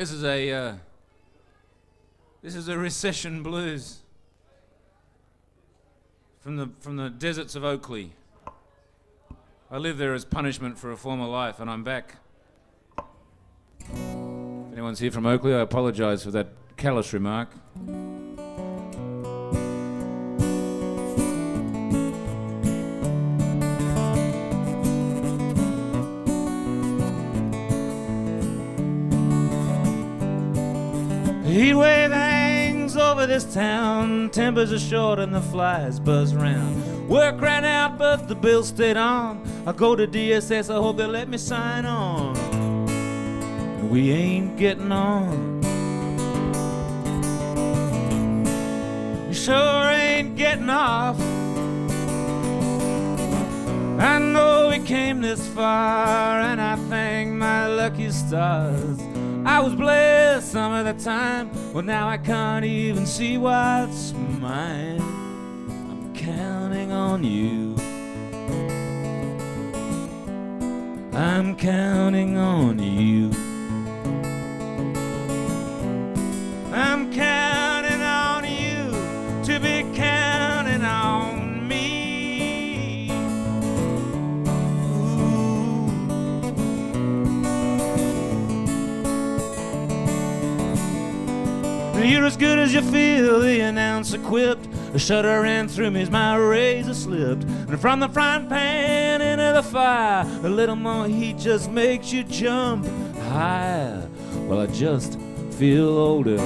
This is a uh, this is a recession blues from the from the deserts of Oakleigh. I lived there as punishment for a former life, and I'm back. If anyone's here from Oakleigh, I apologise for that callous remark. Heat wave hangs over this town. Tempers are short and the flies buzz round. Work ran out, but the bill stayed on. I go to DSS, I hope they let me sign on. We ain't getting on. You sure ain't getting off. I know we came this far, and I thank my lucky stars. I was blessed some of the time, well, now I can't even see what's mine. I'm counting on you. I'm counting on you. You're as good as you feel, the announcer quipped. A shudder ran through me as my razor slipped. And from the frying pan into the fire, a little more heat just makes you jump higher. Well, I just feel older.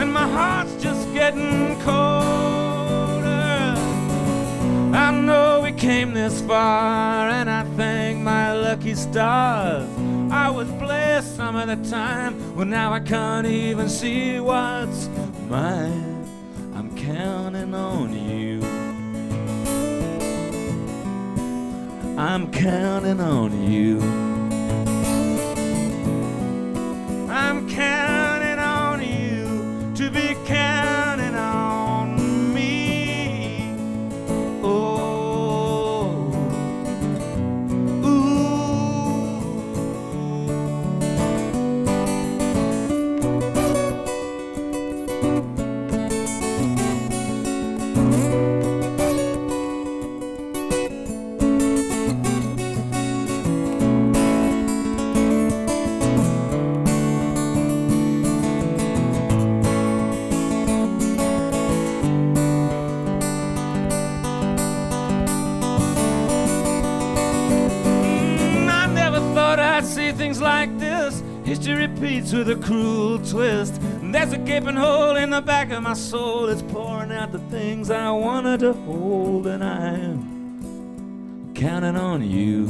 And my heart's just getting colder. I know we came this far, and I thank my lucky stars. I was blessed some of the time, well, now I can't even see what's mine. I'm counting on you. I'm counting on you. I'm counting History repeats with a cruel twist. And there's a gaping hole in the back of my soul that's pouring out the things I wanted to hold, and I'm counting on you.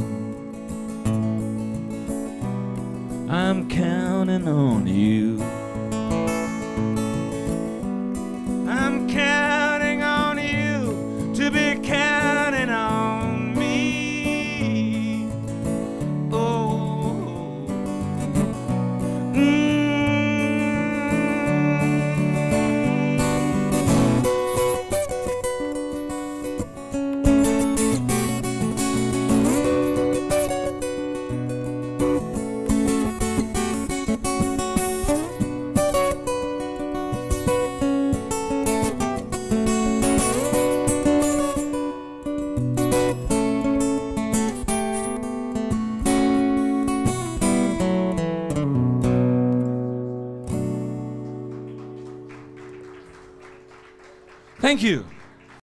I'm counting on you.